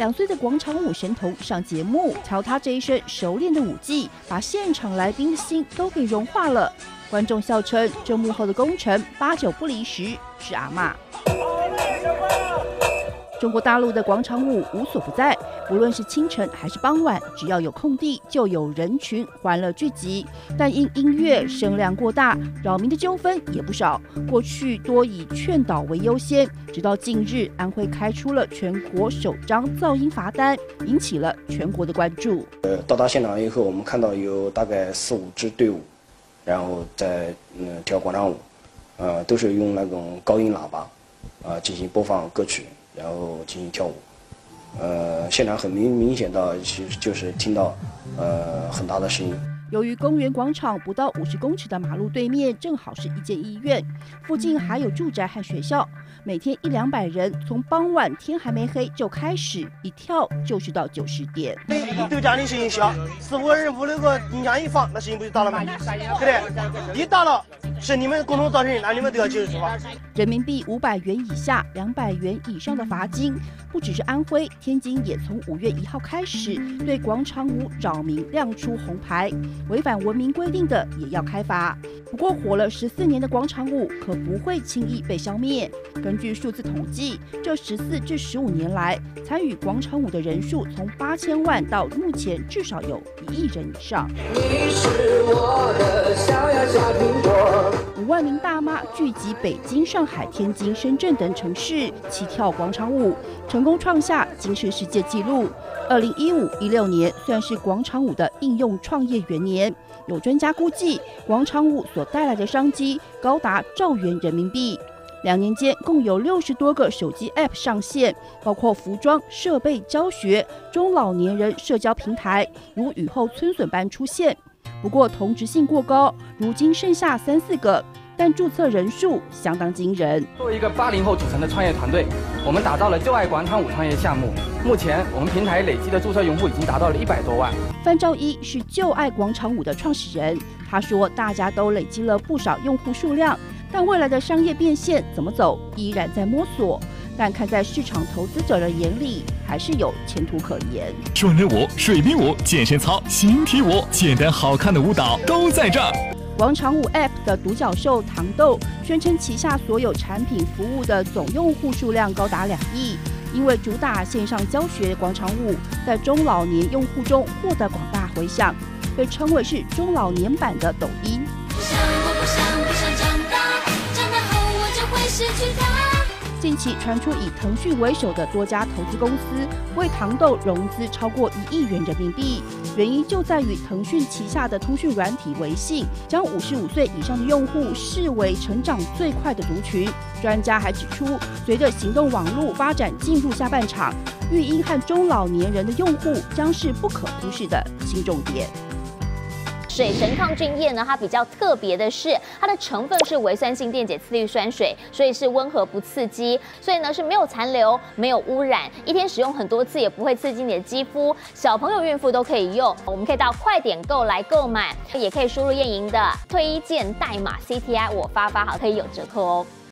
两岁的广场舞神童上节目，瞧他这一身熟练的舞技，把现场来宾的心都给融化了。观众笑称，这幕后的功臣八九不离十是阿嬷。中国大陆的广场舞无所不在，不论是清晨还是傍晚，只要有空地，就有人群欢乐聚集。但因音乐声量过大，扰民的纠纷也不少。过去多以劝导为优先，直到近日，安徽开出了全国首张噪音罚单，引起了全国的关注。呃，到达现场以后，我们看到有大概四五支队伍，然后在嗯跳广场舞，呃，都是用那种高音喇叭，啊，进行播放歌曲。然后进行跳舞，呃，现场很明明显到，其实就是听到，呃，很大的声音。由于公园广场不到五十公尺的马路对面正好是一间医院，附近还有住宅和学校，每天一两百人从傍晚天还没黑就开始，一跳就是到九十点。都家的声音小，四五个人屋那个音响一放，那声音不就大了吗？对不对？一大了。是你们共同造成的，那你们都要接受处罚。人民币五百元以下、两百元以上的罚金，不只是安徽，天津也从五月一号开始对广场舞扰民亮出红牌，违反文明规定的也要开罚。不过，火了十四年的广场舞可不会轻易被消灭。根据数字统计，这十四至十五年来，参与广场舞的人数从八千万到目前至少有一亿人以上。你是我的万名大妈聚集北京、上海、天津、深圳等城市，齐跳广场舞，成功创下金氏世界纪录。二零一五一六年算是广场舞的应用创业元年，有专家估计，广场舞所带来的商机高达兆元人民币。两年间，共有六十多个手机 App 上线，包括服装、设备、教学、中老年人社交平台，如雨后春笋般出现。不过同质性过高，如今剩下三四个，但注册人数相当惊人。作为一个八零后组成的创业团队，我们打造了就爱广场舞创业项目。目前我们平台累计的注册用户已经达到了一百多万。范兆一是就爱广场舞的创始人，他说大家都累积了不少用户数量，但未来的商业变现怎么走，依然在摸索。但看在市场投资者的眼里，还是有前途可言。双人舞、水兵舞、健身操、形体舞，简单好看的舞蹈都在这儿。广场舞 App 的独角兽糖豆宣称，旗下所有产品服务的总用户数量高达两亿，因为主打线上教学广场舞，在中老年用户中获得广大回响，被称为是中老年版的抖音我不想不想长大长大后我就会失去他。近期传出以腾讯为首的多家投资公司为糖豆融资超过一亿元人民币，原因就在于腾讯旗下的通讯软体微信将五十五岁以上的用户视为成长最快的族群。专家还指出，随着行动网络发展进入下半场，育婴和中老年人的用户将是不可忽视的新重点。水神抗菌液呢，它比较特别的是，它的成分是微酸性电解次氯酸水，所以是温和不刺激，所以呢是没有残留、没有污染，一天使用很多次也不会刺激你的肌肤，小朋友、孕妇都可以用。我们可以到快点购来购买，也可以输入燕莹的推荐代码 CTI，我发发好可以有折扣哦。